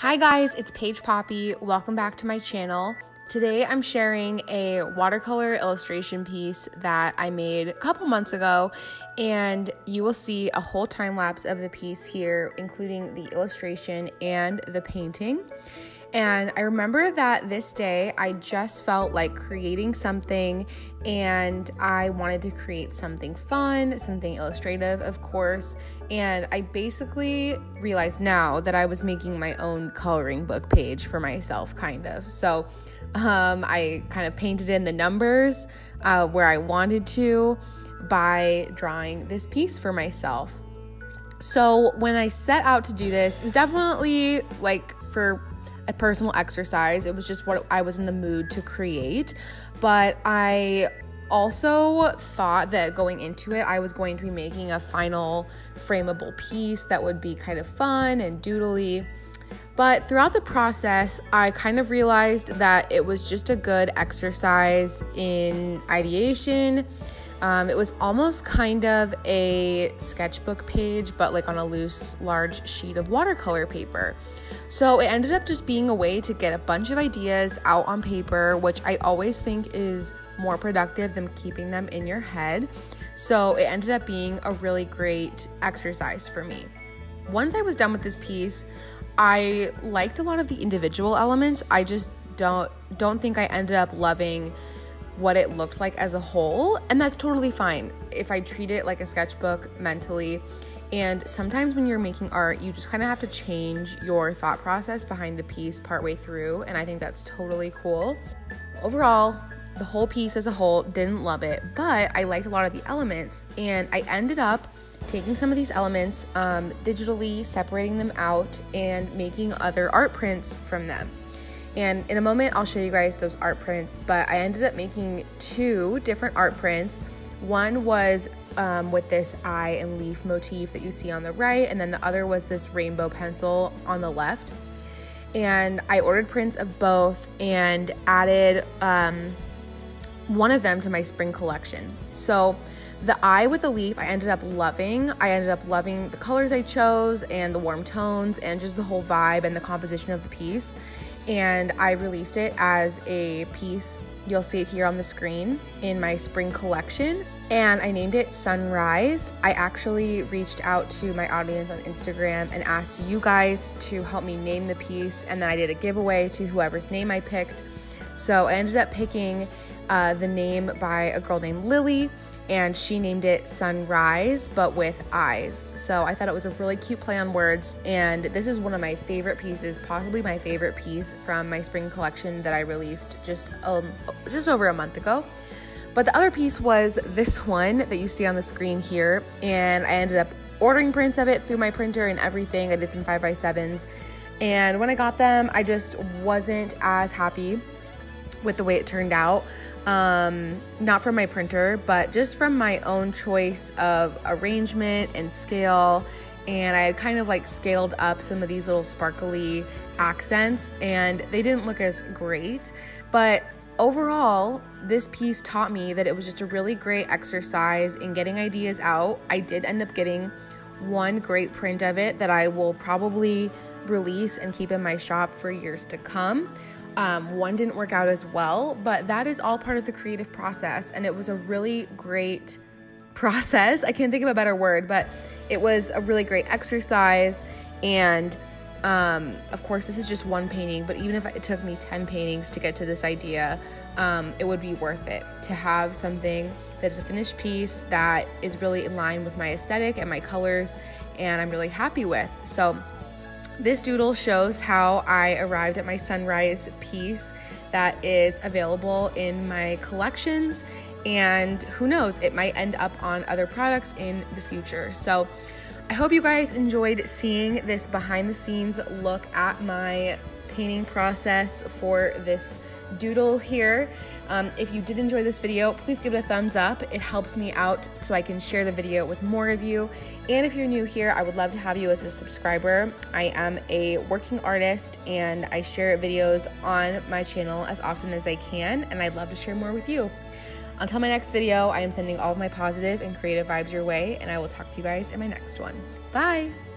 Hi guys, it's Paige Poppe. Welcome back to my channel. Today I'm sharing a watercolor illustration piece that I made a couple months ago and you will see a whole time lapse of the piece here including the illustration and the painting. And I remember that this day I just felt like creating something and I wanted to create something fun, something illustrative, of course. And I basically realized now that I was making my own coloring book page for myself, kind of. So um, I kind of painted in the numbers uh, where I wanted to by drawing this piece for myself. So when I set out to do this, it was definitely like for a personal exercise. It was just what I was in the mood to create. But I also thought that going into it, I was going to be making a final frameable piece that would be kind of fun and doodly. But throughout the process, I kind of realized that it was just a good exercise in ideation. Um, it was almost kind of a sketchbook page, but like on a loose, large sheet of watercolor paper. So it ended up just being a way to get a bunch of ideas out on paper, which I always think is more productive than keeping them in your head. So it ended up being a really great exercise for me. Once I was done with this piece, I liked a lot of the individual elements. I just don't don't think I ended up loving what it looked like as a whole, and that's totally fine. If I treat it like a sketchbook mentally, and sometimes when you're making art, you just kind of have to change your thought process behind the piece partway through. And I think that's totally cool. Overall, the whole piece as a whole didn't love it, but I liked a lot of the elements. And I ended up taking some of these elements, um, digitally separating them out, and making other art prints from them. And in a moment, I'll show you guys those art prints, but I ended up making two different art prints. One was um, with this eye and leaf motif that you see on the right, and then the other was this rainbow pencil on the left. And I ordered prints of both and added um, one of them to my spring collection. So the eye with the leaf, I ended up loving. I ended up loving the colors I chose and the warm tones and just the whole vibe and the composition of the piece. And I released it as a piece. You'll see it here on the screen in my spring collection and I named it Sun Reyes. I actually reached out to my audience on Instagram and asked you guys to help me name the piece, and then I did a giveaway to whoever's name I picked. So I ended up picking uh, the name by a girl named Lily, and she named it Sun Reyes, but with eyes. So I thought it was a really cute play on words, and this is one of my favorite pieces, possibly my favorite piece from my spring collection that I released just um, just over a month ago. But the other piece was this one that you see on the screen here, and I ended up ordering prints of it through my printer and everything. I did some 5x7s, and when I got them, I just wasn't as happy with the way it turned out. Um, not from my printer, but just from my own choice of arrangement and scale. And I had kind of like scaled up some of these little sparkly accents, and they didn't look as great. But overall, this piece taught me that it was just a really great exercise in getting ideas out. I did end up getting one great print of it that I will probably release and keep in my shop for years to come. Um, one didn't work out as well, but that is all part of the creative process, and it was a really great process. I can't think of a better word, but it was a really great exercise and um, of course, this is just one painting, but even if it took me 10 paintings to get to this idea, um, it would be worth it to have something that is a finished piece that is really in line with my aesthetic and my colors, and I'm really happy with. So, this doodle shows how I arrived at my Sun Reyes piece that is available in my collections, and who knows, it might end up on other products in the future. So, I hope you guys enjoyed seeing this behind the scenes look at my painting process for this doodle here. Um, if you did enjoy this video, please give it a thumbs up. It helps me out so I can share the video with more of you. And if you're new here, I would love to have you as a subscriber. I am a working artist and I share videos on my channel as often as I can, and I'd love to share more with you. Until my next video, I am sending all of my positive and creative vibes your way, and I will talk to you guys in my next one. Bye!